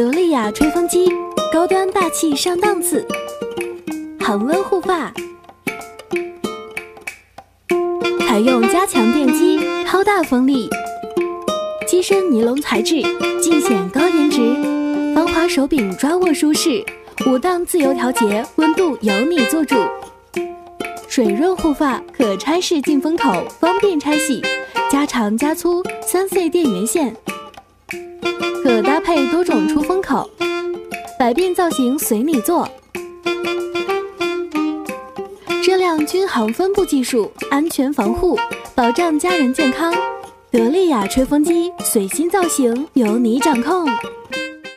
德利雅吹风机，高端大气上档次。恒温护发，采用加强电机，超大风力，机身尼龙材质，尽显高颜值。防滑手柄抓握舒适，五档自由调节，温度由你做主。水润护发，可拆式进风口，方便拆洗。加长加粗，三 C 电源线，配多种出风口，百变造型随你做。热量均衡分布技术，安全防护，保障家人健康。德利雅吹风机，随心造型，由你掌控。